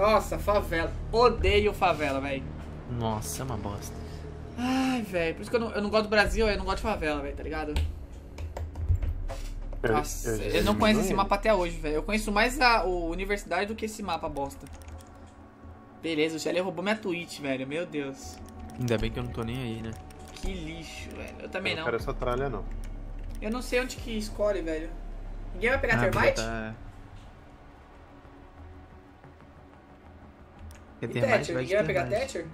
Nossa, favela. Odeio favela, velho. Nossa, é uma bosta. Ai, velho. Por isso que eu não, eu não gosto do Brasil, eu não gosto de favela, velho, tá ligado? Eu- Nossa, já eu, não conheço esse mapa até hoje, velho. Eu conheço mais a o Universidade do que esse mapa bosta. Beleza, o Shelly roubou minha Twitch, velho. Meu Deus. Ainda bem que eu não tô nem aí, né? Que lixo, velho. Eu também Eu não. não quero essa tralha, não. Eu não sei onde que escolhe, velho. Ninguém vai pegar Ah, termite? tá- Quer E? Thatcher? Ninguém vai pegar. Thatcher?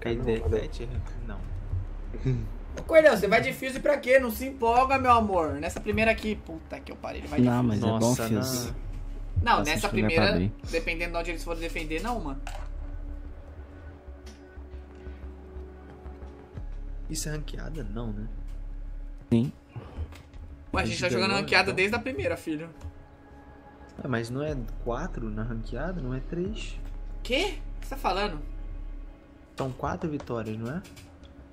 Quer Não. Thatcher? Não. Ô, Cordão, você vai de Fuse pra quê? Não se empolga, meu amor. Nessa primeira aqui, puta que eu parei, ele vai de Não, mas é bom Nossa, Fuse. não. Não, Assiste nessa primeira, dependendo de onde eles forem defender, não, mano. Isso é ranqueada? Não, né? Sim. Ué, a gente tá jogando ranqueada então. desde a primeira, filho. Ah, mas não é 4 na ranqueada? Não é 3? Quê? O que você tá falando? São 4 vitórias, não é?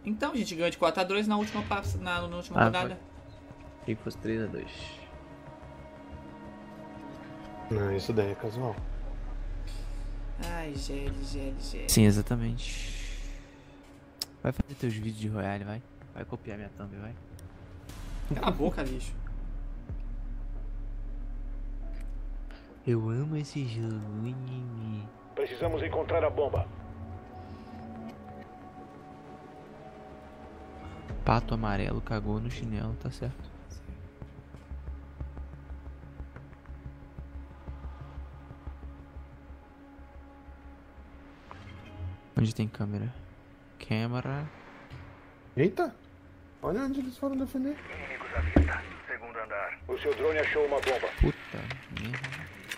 Então, a gente ganhou de 4x2 na última, na, na última Ah, rodada. Achei que fosse 3x2. Não, isso daí é casual. Ai, Gelli, Gelli, Gelli. Sim, exatamente. Vai fazer teus vídeos de Royale, vai. Vai copiar minha thumb, vai. Cala a boca, lixo. Eu amo esse jogo. Precisamos encontrar a bomba. Pato amarelo cagou no chinelo, tá certo. Onde tem câmera? Câmera. Eita! Olha onde eles foram defender. Inimigos à vista. Segundo andar. O seu drone achou uma bomba. Puta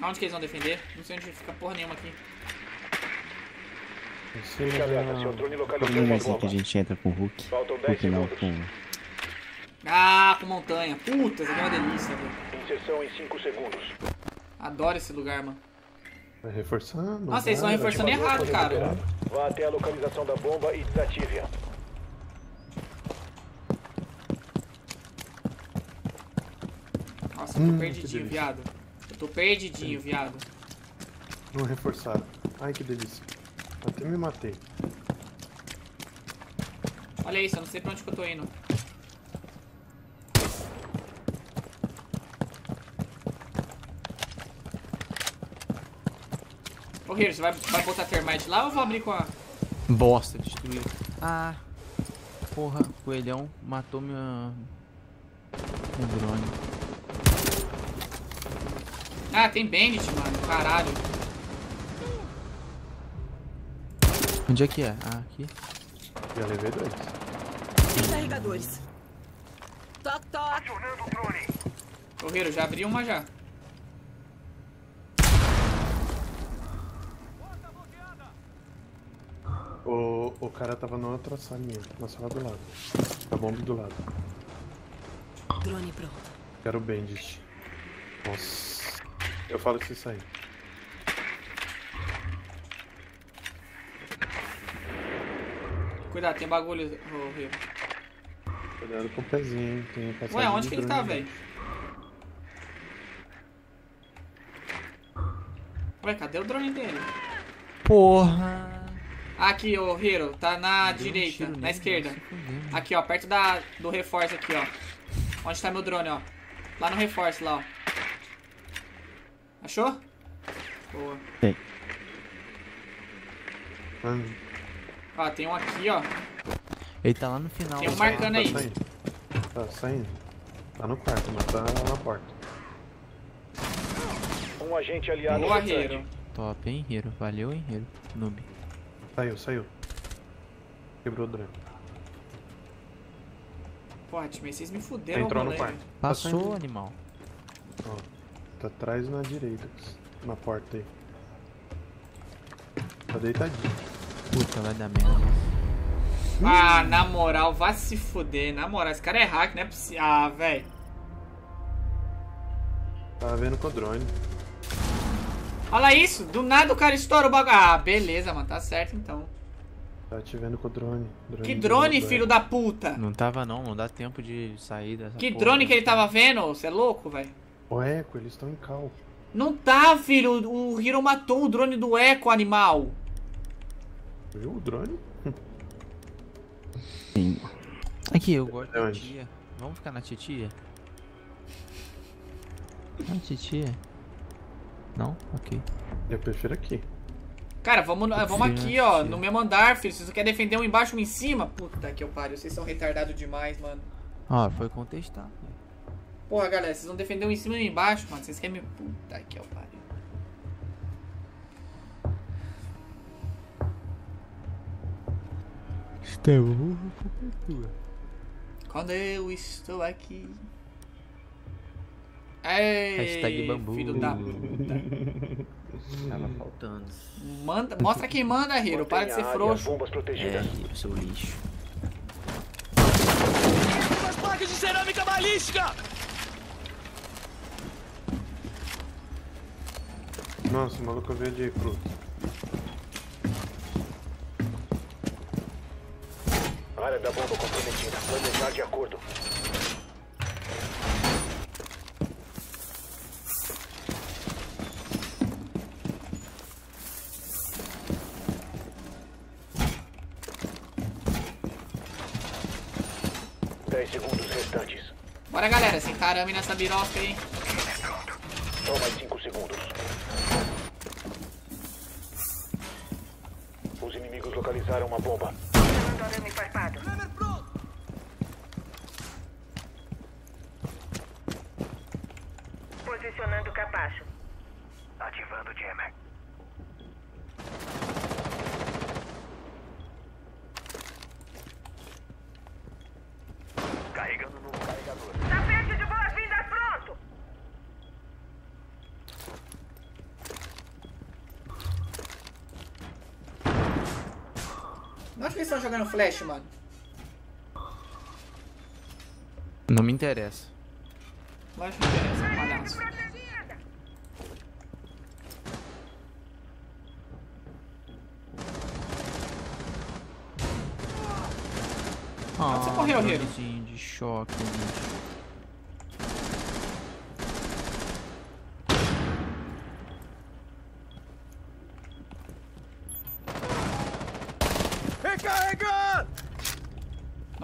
Aonde que eles vão defender? Não sei onde fica porra nenhuma aqui. Uma assim que a gente entra com o Hulk. Faltam 10 Hulk não, segundos. com... Ah, com montanha. Puta, isso aqui é uma delícia, velho. Inserção em 5 segundos. Adoro esse lugar, mano. Vai reforçando. Nossa, eles estão reforçando errado, cara. Vá até a localização da bomba e desative-a. Nossa, eu tô Hum, que perdidinho, viado. Tô perdidinho, viado. Não reforçaram. Ai, que delícia. Até me matei. Olha isso, eu não sei pra onde que eu tô indo. Ô, Hiro, você vai, vai botar termite lá ou eu vou abrir com a... Bosta, destruiu. Ah. Porra, o coelhão matou minha. Meu drone. Ah, tem bandit, mano. Caralho. Onde é que é? Ah, aqui. Já levei dois. Carregadores. Toc, toc. Acionando o drone. Hiro, já abri uma já. O, o cara tava na outra salinha, na sala do lado. A bomba do lado. Drone pronto. Quero o Bandit. Nossa. Eu falo que você sair. Cuidado, tem bagulho, ô, Hiro. Cuidado com o pezinho? Tem passagem Ué, onde de que ele tá, velho? Ué, cadê o drone dele? Porra! Aqui, ô Hiro, tá na Deu um direita, tiro na nele, esquerda. fuder. Aqui, ó, perto da, do reforço aqui, ó. Onde tá meu drone, ó. Lá no reforço, lá, ó. Achou? Boa. Ah, Ó, tem um aqui, ó. Ele tá lá no final. Tem um marcando tá aí. saindo. Tá saindo. Tá no quarto, mas tá na porta. Um agente aliado Boa. Hiro. Top, hein, Hero? Valeu, hein, Hero? Noob. Saiu, saiu. Quebrou o drone. Porra, time, vocês me fuderam, Entrou no quarto. Tá Passou, animal. Tá atrás na direita. Na porta aí. Tá deitadinho. Puta, vai dar merda. Ah, na moral, vai se fuder. Na moral, esse cara é hack, não é possível. Ah, velho. Tava vendo com o drone. Olha isso, do nada o cara estoura o bagulho. Ah, beleza, mano, tá certo então. Tá te vendo com o drone. Que drone, filho da puta? Não tava não, não dá tempo de sair dessa Que porra. drone que ele tava vendo? Você é louco, velho? Ô, Eco, eles estão em cal. Não tá, filho. O Hiro matou o drone do Eco, animal. Viu o drone? Sim. Aqui, eu gosto É da onde? tia. Vamos ficar na titia? Na titia? Não? Ok. Eu prefiro aqui. Cara, vamos, vamos aqui, ó. confia. No mesmo andar, filho. Vocês querem defender um embaixo e um em cima? Puta que eu pariu. Vocês são retardados demais, mano. Ó, foi contestar. Porra, galera. Vocês vão defender um em cima e um embaixo, mano. Vocês querem me... Puta que eu pariu. Estevão. Quando eu estou aqui... Ei, Hashtag bambu. filho da puta. Tava faltando. Manda, mostra quem manda, Hiro. Para de ser as frouxo. É. Hiro, seu lixo. Nossa, o maluco veio de pro. Área da bomba comprometida. Planejar de acordo. Dez segundos restantes. Bora, galera. Sem carame nessa birosca aí. Mais cinco localizaram uma bomba. arame farpado. Posicionando o capacho. Ativando o jammer. Carregando no que eles estão jogando flash, mano? Não me interessa. Lógico que interessa, palhaço. Ah, você morreu, Hiro? de choque, bicho.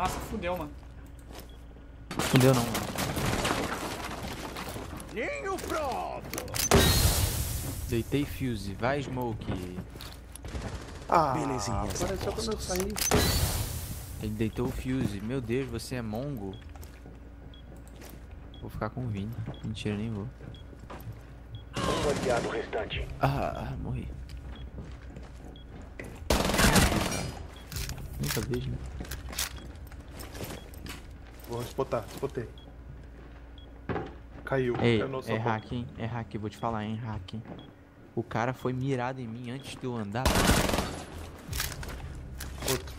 Nossa, fudeu, mano. Fudeu não. Deitei fuse, vai smoke. Ah, Belezinha. Apareceu quando eu saí. Ele deitou o fuse. Meu Deus, você é mongo? Vou ficar com o Vini. Mentira, nem vou. Um aliado restante. Ah, morri. Nunca vejo, né? Vou spotar, spotei. Caiu. Ei, caiu é hack, hein? É hack, vou te falar, hein? Hack. O cara foi mirado em mim antes de eu andar. Outro.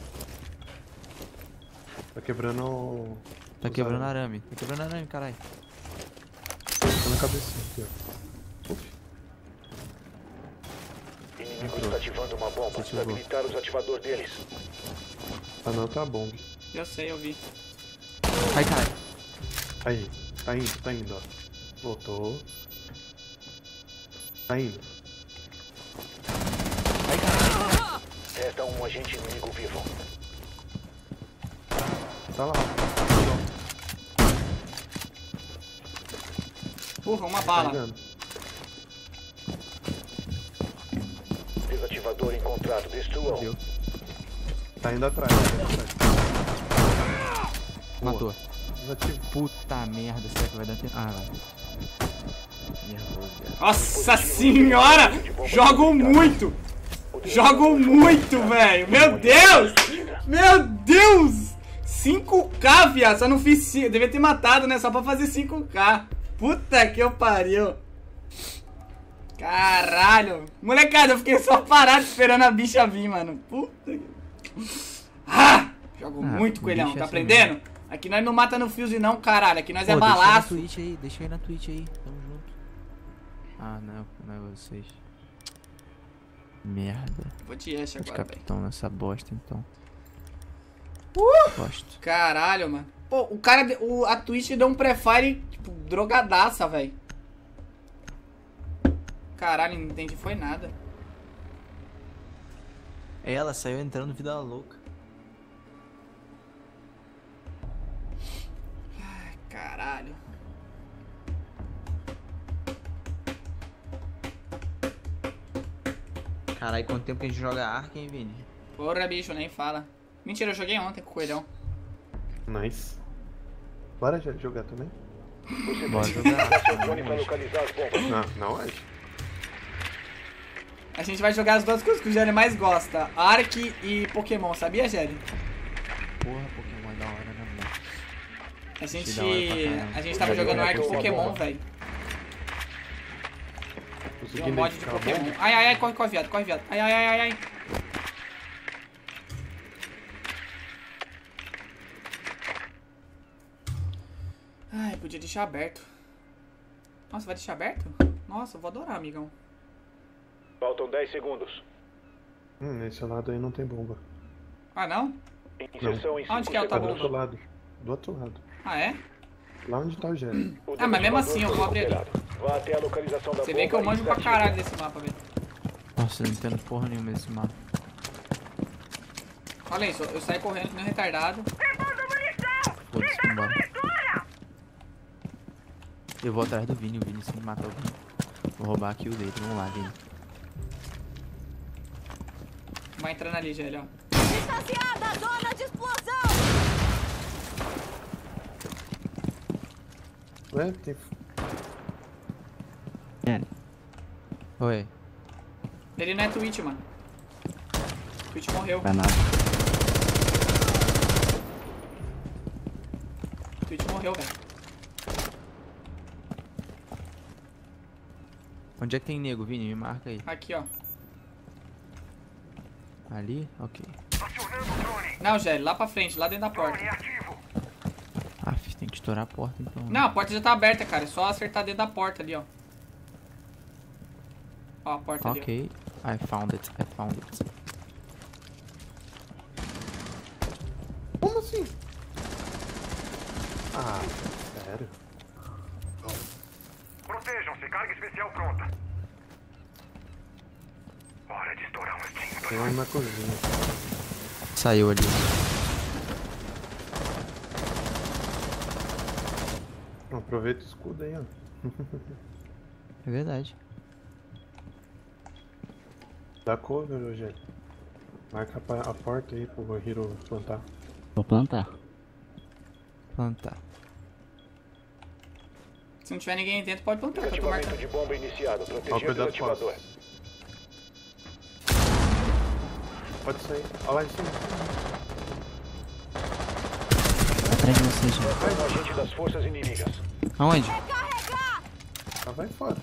Tá quebrando. o- Tá os quebrando arames. arame. Tá quebrando arame, caralho. Tá na cabecinha aqui, ó. Uf. Inimigo está ativando uma bomba. Você ativou. Desabilitar os ativadores deles. Tá na outra bomba. Eu sei, eu vi. Ai, caralho. Aí, tá indo, tá indo, ó. Voltou. Tá indo. Resta um agente inimigo vivo. Tá lá. Porra, uma Tá bala. ligando. Desativador encontrado. Destruam. Tá indo atrás. Tá indo atrás. Boa. Matou. Desativa. Puta merda, será que vai dar tempo? Ah, vai. Nossa senhora! Jogo muito! Jogo muito, velho! Meu Deus! Meu Deus! 5k, viado! Só não fiz 5. Devia ter matado, né? Só pra fazer 5k. Puta que eu pariu! Caralho! Molecada, eu fiquei só parado esperando a bicha vir, mano. Puta que. Ah! Jogo Ah, muito, coelhão. é Tá assim aprendendo? Aqui nós não mata no fuse, não, caralho. Aqui nós é Pô, deixa aí na balaço. Twitch aí, deixa aí na Twitch aí. Tamo junto. Ah, não, não é vocês. Merda. Vou de Ash agora, velho. capitão nessa bosta então. Uh! Bosta. Caralho, mano. Pô, o cara, o, a Twitch deu um prefire, tipo, drogadaça, velho. Caralho, não entendi foi nada. Ela saiu entrando vida louca. Caralho. Caralho, quanto tempo que a gente joga Ark, hein, Vini? Porra, bicho, nem fala. Mentira, eu joguei ontem com o coelhão. Nice. Bora já jogar também? Bora jogar. Não, não é. A gente vai jogar as duas coisas que o Gelli mais gosta. Ark e Pokémon, sabia, Gelli? Porra, Pokémon A gente, a gente tava jogando boa. Pokémon, velho. Tem um mod de Pokémon. Ai, ai, ai, corre, corre, viado, corre, viado. Ai, ai, ai, ai, ai. Ai, podia deixar aberto. Nossa, vai deixar aberto? Nossa, eu vou adorar, amigão. Faltam 10 segundos. Hum, nesse lado aí não tem bomba. Ah, não? Inserção 5 Onde que é o Tá do outro lado. Do outro lado. Ah, é? Lá onde tá o Gélio. Ah, mas mesmo assim, eu vou abrir ali. Vá até a localização da Você vê que eu manjo pra caralho desse mapa, velho. Nossa, eu não entendo porra nenhuma desse mapa. Olha isso, eu saio correndo que nem um retardado. Foda-se, vambora. Eu vou atrás do Vini, o Vini se me Vini. Vou roubar aqui o dele, vamos lá, Vini. Vai entrando ali, Gelli, ó. Distanciada, zona de explosão! Ué, tem. É, Oi. Ele não é Twitch, mano. Twitch morreu. vai nada. Twitch morreu, velho. Onde é que tem nego, Vini? Me marca aí. Aqui, ó. Ali? Ok. Não, Gelli, lá pra frente, lá dentro da porta. Drone ativo. Aff, tem que estourar a porta então. Não, a porta já tá aberta, cara. É só acertar dentro da porta ali, ó. Ó, a porta ali. Ok. I found it, I found it. Como assim? Ah, sério? Protejam-se. Carga especial pronta. Hora de estourar um extintor. Tem um na cozinha. Saiu ali. Aproveita o escudo aí, ó. É verdade. Dá cover, Rogério. Marca a porta aí pro Hiro plantar. Vou plantar. Plantar. Se não tiver ninguém dentro, pode plantar. Ativamento de bomba iniciado. Ó, Protegido o ativador. Pode sair. Olha lá em cima. Atrás de você, gente. Mais agente das forças inimigas. Aonde? Ah, vai fora.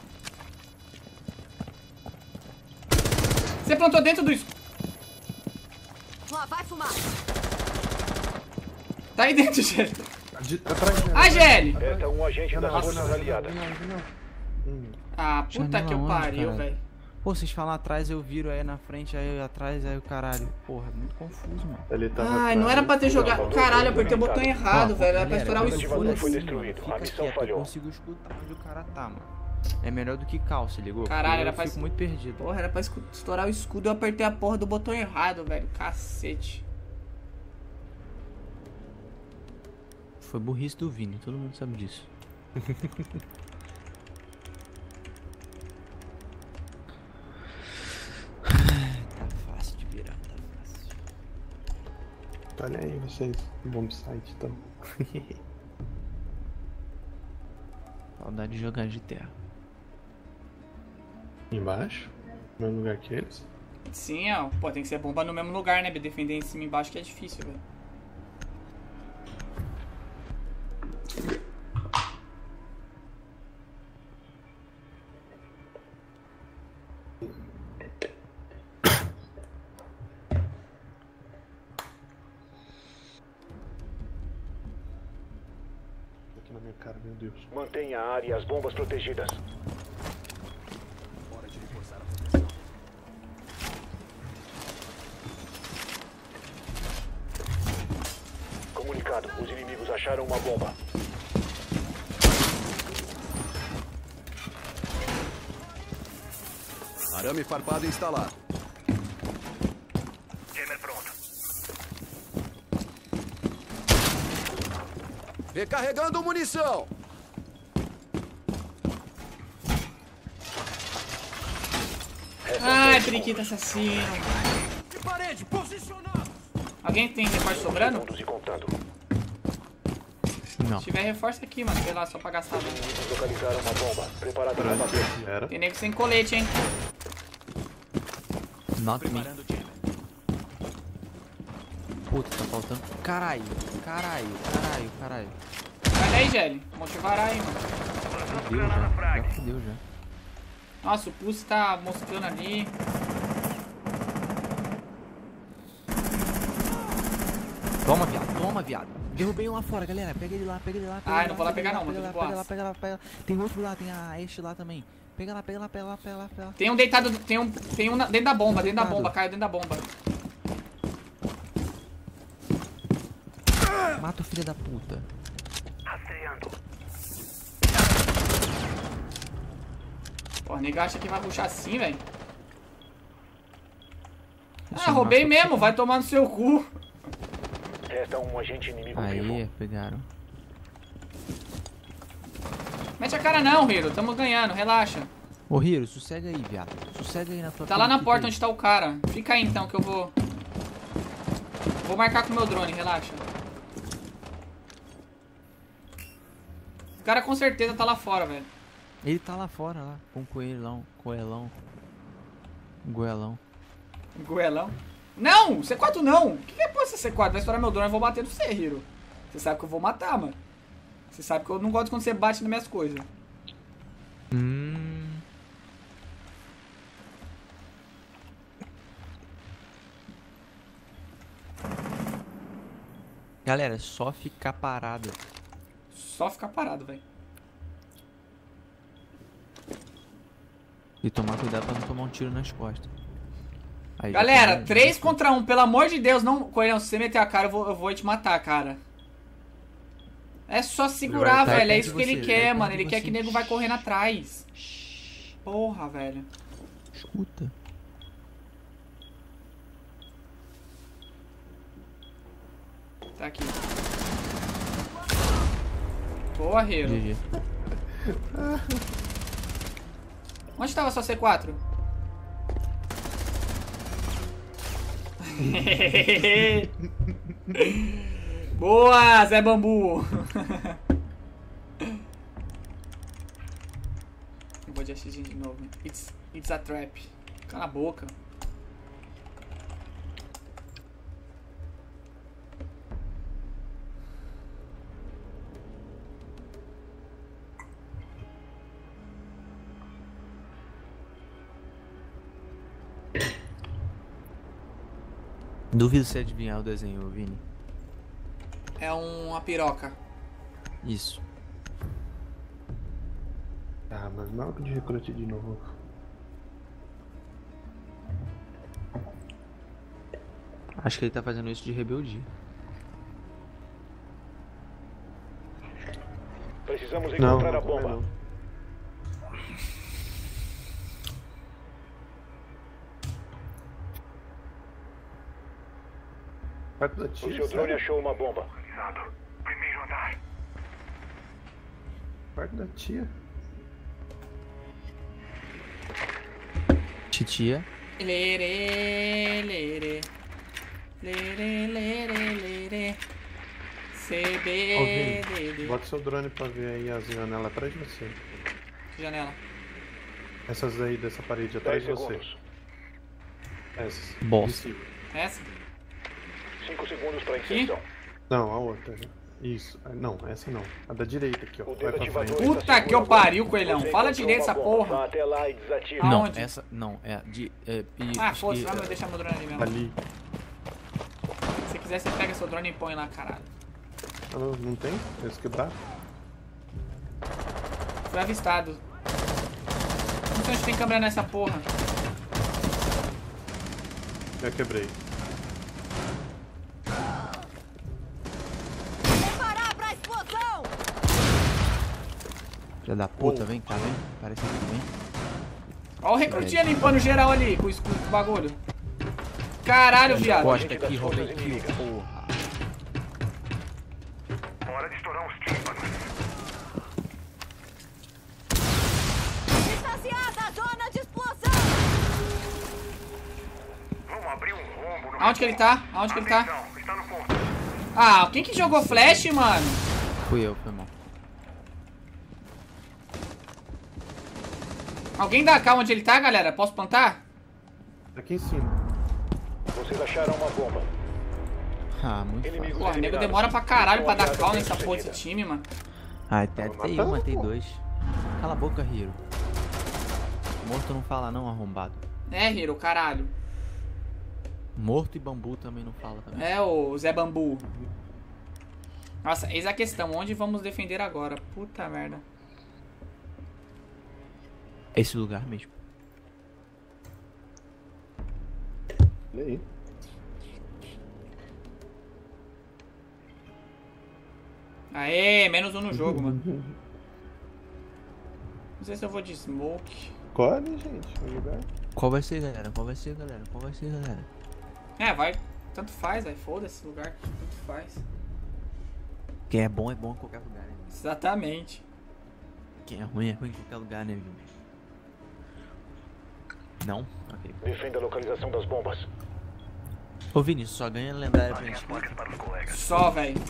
Você plantou dentro do... vai fumar! Tá aí dentro, Gelli. De, atrás dela. Ah, Gelli! Resta um agente das forças aliadas. Ah, puta que eu pariu, velho. Pô, vocês falam atrás, eu viro aí na frente, aí eu atrás, aí o caralho. Porra, muito confuso, mano. ele tava Ai, não atrás. era pra ter jogado. Caralho, eu apertei o botão errado, Ó, velho. Era pra estourar o fica escudo. foi destruído. Fica quieto, falhou. Eu consigo escutar onde o cara tá, mano. É melhor do que cal, se ligou? Caralho, Porque era eu pra- fico muito perdido. Porra, era pra estourar o escudo e eu apertei a porra do botão errado, velho. Cacete. Foi burrice do Vini, todo mundo sabe disso. Olha aí vocês. Bom site, então. Saudade de jogar de terra. Embaixo. No mesmo lugar que eles. Sim, ó. Pô, tem que ser bomba no mesmo lugar, né? Defender em cima e embaixo que é difícil, velho. Aqui na minha cara, meu Deus. Mantenha a área e as bombas protegidas. Comunicado. Os inimigos acharam uma bomba. Arame farpado instalado. Jammer pronto. Recarregando munição. Ai, periquito assassino. Alguém tem reforço sobrando? Não. Se tiver reforço aqui, mano. Sei lá, só pra gastar. Né? Localizaram uma bomba. Preparado para bater. Tem nego sem colete, hein? Knock me. Puta, tá faltando. Caralho, caralho, caralho, caralho. Vai daí, Gelli. Motivará aí, mano. Fudeu já. Já fudeu já. Nossa, o pulse tá moscando ali. Toma, viado, toma, viado. Derrubei um lá fora, galera. Pega ele lá, pega ele lá. Pega Ai, ele não vou lá pega pegar não, pega mas lá, pega lá, pega lá, pega lá. Tem outro lá, tem a este lá também. Pega lá, pega lá, pega lá, pega lá, pega lá. Tem um deitado, tem um, tem um na- dentro da bomba, dentro da bomba, caiu dentro da bomba. Mata o filho da puta. Rastreando. Porra, nego acha que vai puxar assim, velho. Ah, roubei mesmo, vai tomar no seu cu. Resta um agente inimigo vivo. Aí, pegaram. Mete a cara não, Hiro, tamo ganhando, relaxa. Ô, Hiro, sossega aí, viado. Sossega aí na tua Tá lá na porta aí. onde tá o cara. Fica aí então que eu vou... Vou marcar com o meu drone, relaxa. O cara com certeza tá lá fora, velho. Ele tá lá fora, lá, com o coelhão, coelhão. Goelão. Goelão. Não, C4 não. O que, que é pô, esse C4? Vai estourar meu drone, eu vou bater no você, Hiro. Você sabe que eu vou matar, mano. Você sabe que eu não gosto quando você bate nas minhas coisas. Hum. Galera, é só ficar parado. Só ficar parado, velho. E tomar cuidado pra não tomar um tiro nas costas. Aí Galera, tomou um- 3 contra 1, pelo amor de Deus, não. Coelhão, se você meter a cara, eu vou, eu vou te matar, cara. É só segurar, velho. É isso que ele você, ele quer, mano. Ele de quer você. que o nego vai correndo atrás. Porra, velho. Escuta. Tá aqui. Boa, Hero. Onde tava sua C4? Boa, Zé Bambu. Eu vou de de novo. né? It's, it's a trap. Cala a boca. Duvido você adivinhar o desenho, Vini. É uma piroca. Isso. Ah, mas na hora de recrutar de novo. Acho que ele tá fazendo isso de rebeldia. Precisamos Não, encontrar a não, bomba. não. Perto da O tia, seu drone achou uma bomba. Primeiro andar. Perto da tia. Titia. Lere, lere. Lere, lere, lere. CB, bota seu drone pra ver aí as janelas atrás de você. Janela. Essas aí dessa parede 10 atrás de você. Essas. Bosta. Essa? 5 segundos para inserção. Não, a outra. Isso. Ah, Não, essa não. A da direita aqui, ó. Puta que eu pariu, coelhão. Fala direito essa porra. Não, Aonde? essa. Não, é de. É, e, Ah, foda-se, vai deixar meu drone ali mesmo. Ali. Se quiser, você pega seu drone e põe lá, caralho. Ah, não, não tem? Eles quebraram? Foi avistado. Não sei onde tem câmera nessa porra. Já quebrei. Preparar pra explosão! Filha da puta, vem cá, vem. Parece que vem. Ó o recrutinha limpando geral ali com o escudo do bagulho. Caralho, viado. Costa aqui, roubei kill, porra. Hora de estourar uns tímpanos. Distanciada a zona de explosão. Vamos abrir um rombo no... Aonde que ele tá? Aonde que ele tá? Ah, quem que jogou flash, mano? Fui eu, foi mal. Alguém dá cá onde ele tá, galera? Posso plantar? Aqui em cima. Vocês acharam uma bomba. Ah, muito Porra, o nego demora pra caralho pra dar Missão cal aliada nessa porra desse time, mano. Ah, até Tava matei um, pô. dois. Cala a boca, Hiro. Morto não fala não, arrombado. É, Hiro, caralho. Morto e bambu também não fala também. É, o Zé Bambu. Nossa, eis a questão. Onde vamos defender agora? Puta merda. Esse lugar mesmo. Olha aí. Aê, menos um no jogo, mano. Não sei se eu vou de smoke. Corre, gente. Vai jogar. Qual vai ser, galera? Qual vai ser, galera? Qual vai ser, galera? É, vai. Tanto faz, aí foda-se esse lugar. Tanto faz. Quem é bom é bom em qualquer lugar, né? Exatamente. Quem é ruim é ruim em qualquer lugar, né, viu? Não? Ok. Defenda a localização das bombas. Ô Vinícius, só ganha lendária pra gente. Só, velho.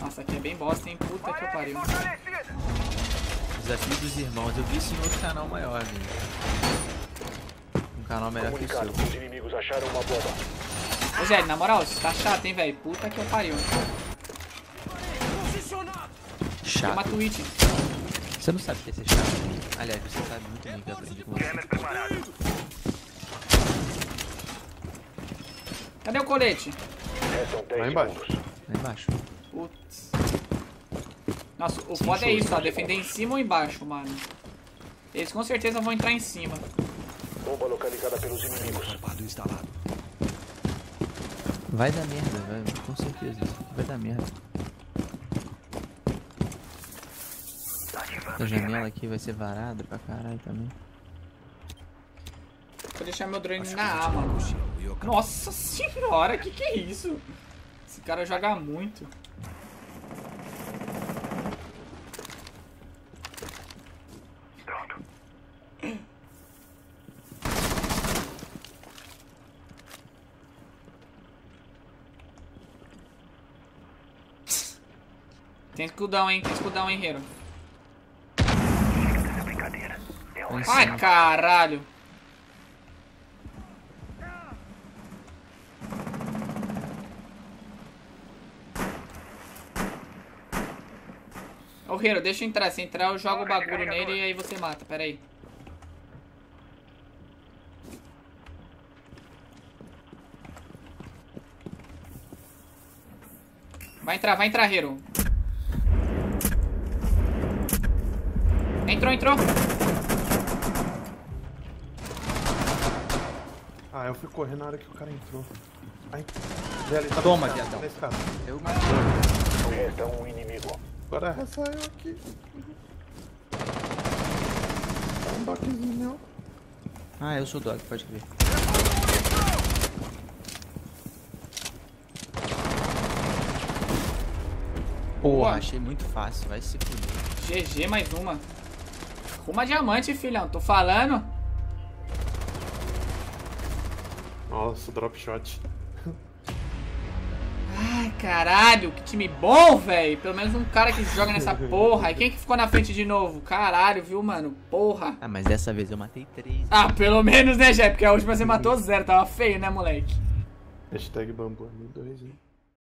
Nossa, aqui é bem bosta, hein? Puta que eu pariu. Desafio dos irmãos. Eu vi isso em outro canal maior, velho. Um canal melhor que o seu. Os inimigos acharam uma bomba. Ô, Zé, na moral, você tá chato, hein, velho? Puta que eu pariu. Posicionado. Tem uma Chato. Twitch. Você não sabe o que é ser chato? Aliás, você sabe muito bem que eu aprendi com você. Cadê o colete? Restam 10 Lá embaixo. Lá embaixo. Putz. Nossa, o foda é isso, ó. Defender em cima ou embaixo, mano. Eles com certeza vão entrar em cima. Bomba localizada pelos inimigos. Vai dar merda, vai. Com certeza. Vai dar merda. Essa janela aqui vai ser varada pra caralho também. Vou deixar meu drone na A, mano. Nossa senhora, que que é isso? Esse cara joga muito. Pronto. Tem escudão, hein? Tem escudão, hein, Hero? Essa brincadeira. É hora. Ai, caralho. Ô, Hero, deixa eu entrar. Se entrar, eu jogo o bagulho nele e aí você mata. Pera aí. Vai entrar, vai entrar, Hero. Entrou, entrou. Ah, eu fui correr na hora que o cara entrou. Ai. Tá Toma, viadão. Eu matei. Resta um inimigo. Agora é só eu aqui. Dá um toquezinho meu. Ah, eu sou dog, pode crer. Porra, achei muito fácil, vai se fuder. GG mais uma. Uma diamante, filhão. Tô falando. Nossa, drop shot. Ai, caralho. Que time bom, velho. Pelo menos um cara que joga nessa porra. E quem que ficou na frente de novo? Caralho, viu, mano? Porra. Ah, mas dessa vez eu matei três. Ah, pelo menos, né, Jé? Porque a última você matou zero. Tava feio, né, moleque? Hashtag bambu é 1002, hein?